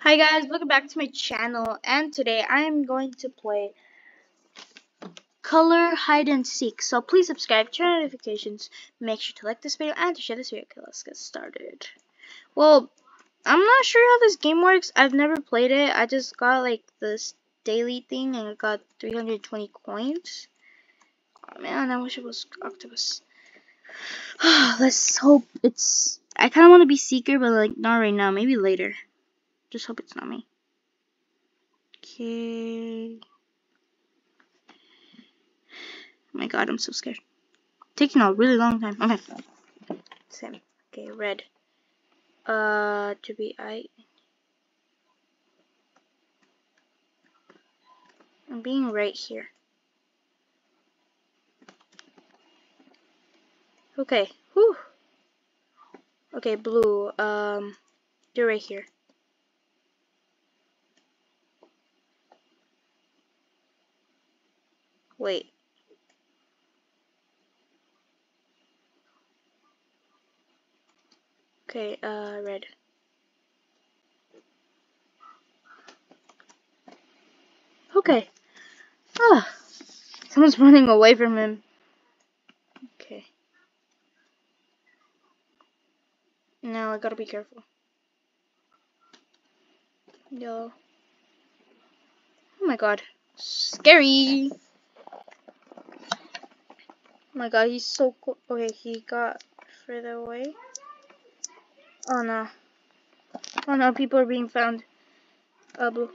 Hi guys, welcome back to my channel and today I am going to play Color Hide and Seek. So please subscribe, turn on notifications, make sure to like this video and to share this video. Okay, let's get started. Well, I'm not sure how this game works. I've never played it. I just got like this daily thing and I got 320 coins. Oh man, I wish it was Octopus. let's hope it's... I kind of want to be Seeker, but like not right now. Maybe later. Just hope it's not me. Okay. Oh my god, I'm so scared. Taking a really long time. Okay. Same. Okay, red. Uh, to be I. I'm being right here. Okay. Whew. Okay, blue. Um, you're right here. Wait. Okay, uh, red. Okay. Ah. Someone's running away from him. Okay. Now I gotta be careful. Yellow. Oh my god. Scary! Oh my god, he's so cool. Okay, he got further away. Oh no. Oh no, people are being found. Uh, blue.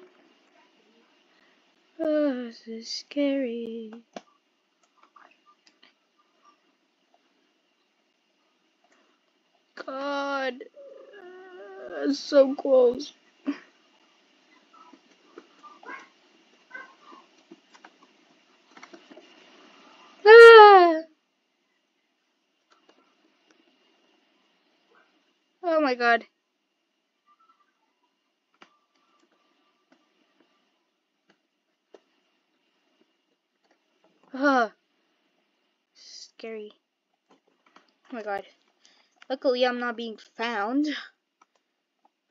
Oh, this is scary. God. Uh, so close. Oh my god. Ugh. Scary. Oh my god. Luckily I'm not being found.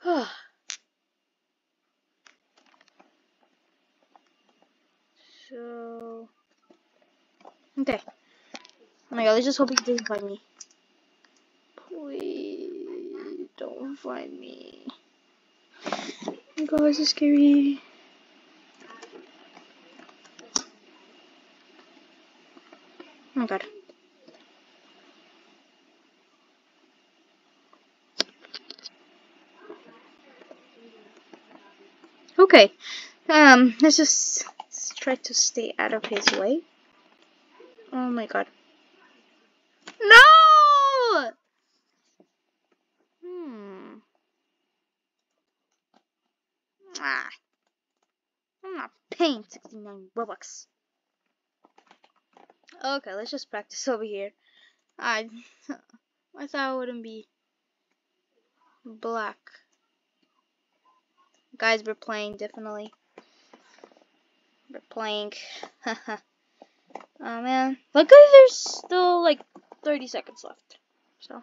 so Okay. Oh my god, let's just hope he doesn't find me. Please me. Oh my god, this is scary. Oh my god. Okay. Um, let's just let's try to stay out of his way. Oh my god. No! Hmm. Ah. I'm not paying 69 Robux. Okay, let's just practice over here. I I thought it wouldn't be black. Guys, we're playing definitely. We're playing. oh man. Luckily there's still like 30 seconds left. So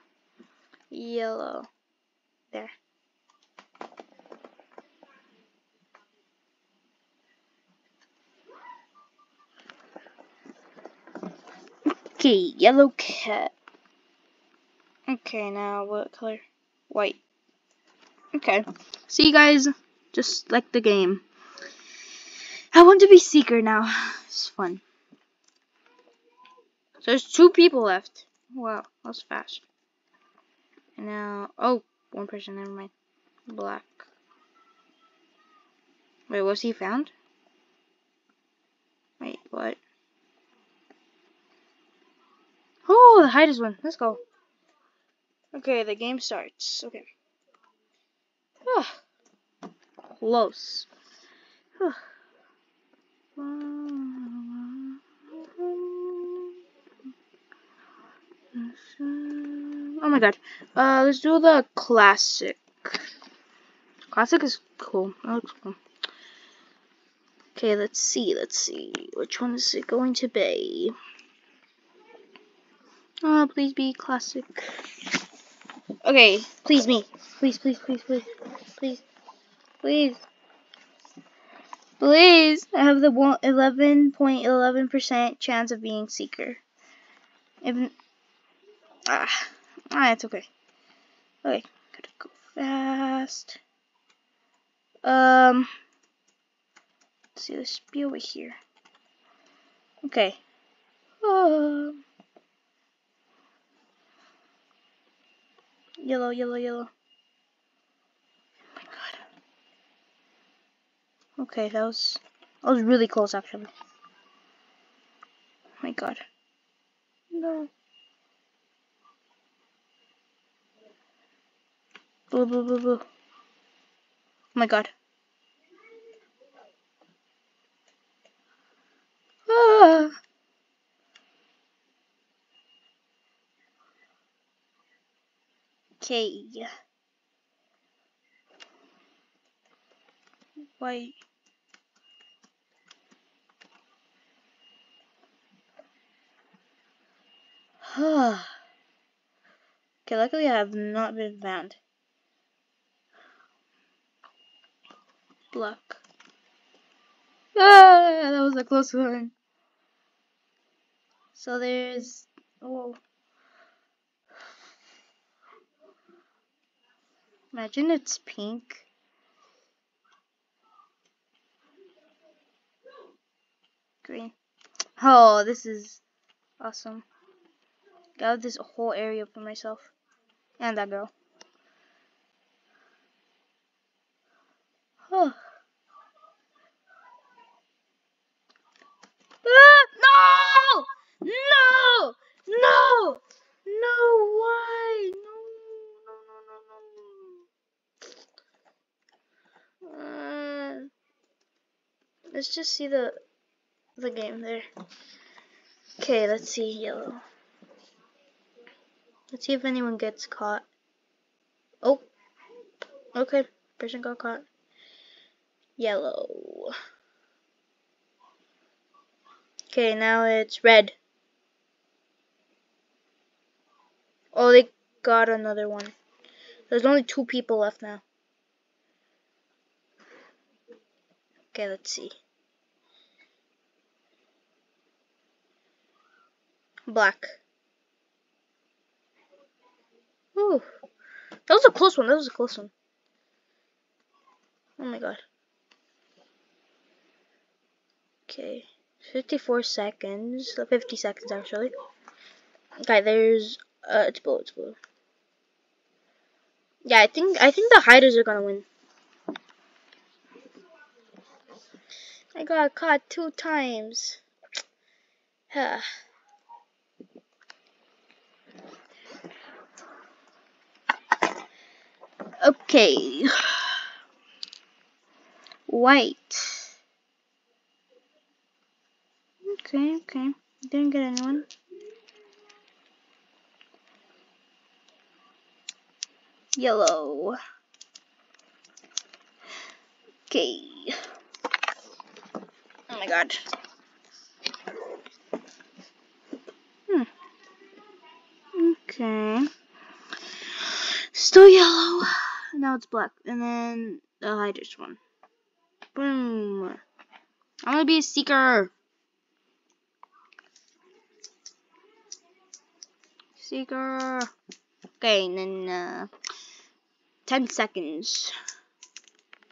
yellow. There. Okay, yellow cat. Okay, now what color? White. Okay. See, you guys, just like the game. I want to be Seeker now. It's fun. So there's two people left. Wow, that was fast. And now, oh, one person, never mind. Black. Wait, was he found? Wait, what? Oh, the hide is one. Let's go. Okay, the game starts. Okay. Ah, close. Ah. Oh my god. Uh, let's do the classic. Classic is cool. That looks cool. Okay, let's see. Let's see. Which one is it going to be? Oh, please be classic. Okay, please me. Please, please, please, please, please, Please. Please. I have the 11.11% chance of being Seeker. If, ah, ah, it's okay. Okay, gotta go fast. Um, let's see, let's be over here. Okay. Um, yellow, yellow, yellow. Oh my god. Okay, that was that was really close actually. Oh my god. No. Boo boo boo boo. Oh my god. Ah. Okay. Why? okay, luckily I have not been found. Luck. Ah, that was a close one. So there's, oh. Imagine it's pink. Green. Oh, this is awesome. Got this whole area for myself. And that girl. Oh. No! No! No! No! Why? No! No! No! No! No! Uh, let's just see the the game there. Okay, let's see yellow. Let's see if anyone gets caught. Oh. Okay. Person got caught. Yellow. Okay, now it's red. Oh, they got another one. There's only two people left now. Okay, let's see. Black. Ooh. That was a close one. That was a close one. Oh my god. Okay. 54 seconds. 50 seconds actually. Okay, there's uh it's blue, it's blue. Yeah, I think I think the hiders are gonna win. I got caught two times. Huh. Okay. White. Okay, okay. Didn't get anyone. Yellow. Okay. Oh my god. Hmm. Okay. Still yellow now it's black. And then the hiders one. Boom. I'm gonna be a seeker. Seeker. Okay, and then uh, 10 seconds.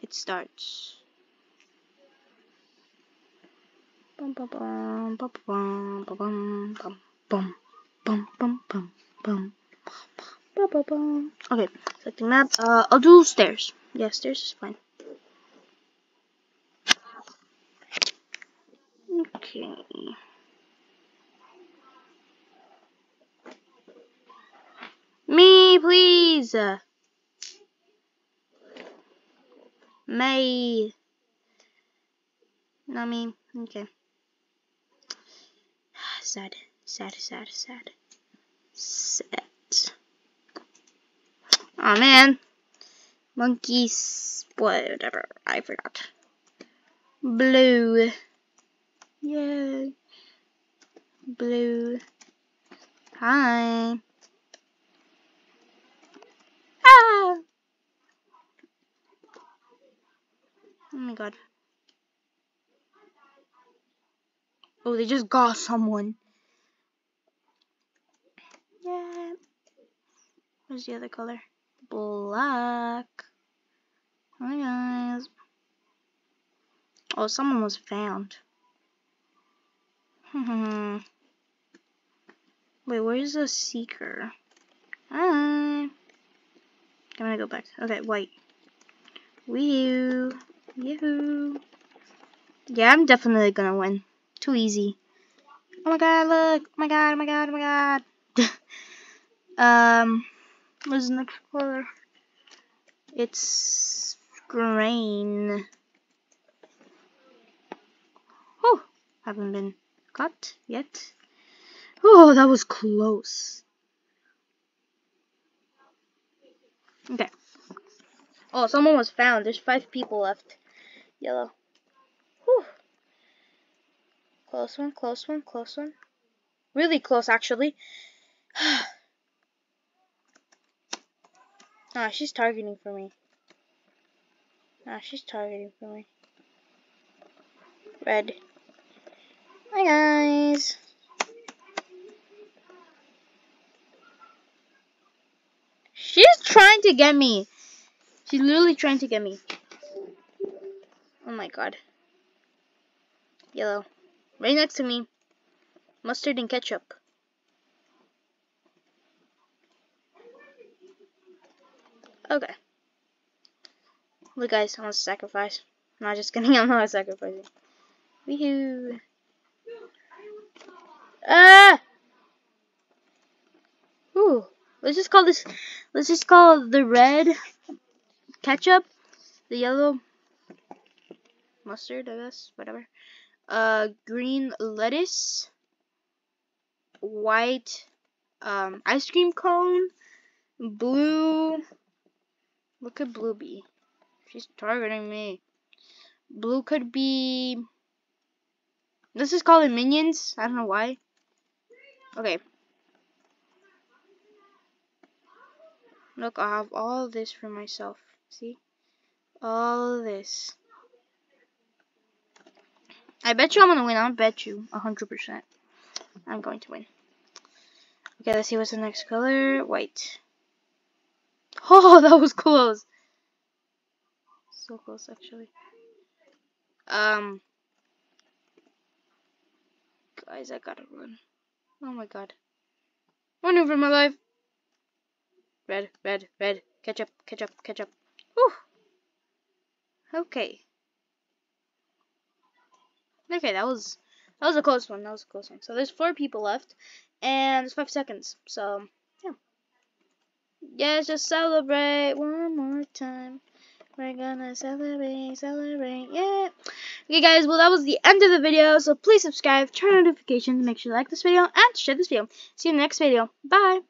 It starts. Bum bum bum bum bum bum bum bum bum bum bum bum Okay, selecting map. Uh, I'll do stairs. Yeah, stairs is fine. Okay. Me, please. May. Not me. Okay. Sad. Sad, sad, sad. Sad. Oh man. Monkeys, whatever, I forgot. Blue. Yay. Blue. Hi. Ah. Oh my god. Oh, they just got someone. Yeah. Where's the other color? Black. Hi guys. Oh, someone was found. Wait, where's the seeker? Hi. I'm gonna go back. Okay, white. Wee Yoo. Yeah, I'm definitely gonna win. Too easy. Oh my god, look. Oh my god, oh my god, oh my god. um, what's the next color? It's green. Oh, haven't been caught yet. Oh, that was close. Okay. Oh, someone was found. There's five people left. Yellow. Whew. Close one, close one, close one. Really close, actually. ah, she's targeting for me. Ah, she's targeting for me. Red. Hi, guys. She's trying to get me. She's literally trying to get me. Oh my god. Yellow. Right next to me. Mustard and ketchup. Okay. Look guys, I want to sacrifice. I'm not just kidding, I'm not sacrificing. Woohoo! Ah! Ooh. Let's just call this, let's just call the red ketchup, the yellow mustard, I guess, whatever. Uh, green lettuce, white um, ice cream cone, blue. Look at Blue Bee. She's targeting me. Blue could be. This is called minions. I don't know why. Okay. Look, I have all this for myself. See? All this. I bet you I'm gonna win. I bet you. 100%. I'm going to win. Okay, let's see what's the next color. White. Oh, that was close. So close, actually. Um. Guys, I gotta run. Oh my god. Running for my life. Red, red, red. Ketchup, ketchup, ketchup. Whew. Okay. Okay, that was that was a close one. That was a close one. So there's four people left, and there's five seconds. So yeah. Yes, just celebrate one more time. We're gonna celebrate, celebrate, yeah. Okay, guys, well, that was the end of the video. So please subscribe, turn on notifications, make sure you like this video, and share this video. See you in the next video. Bye.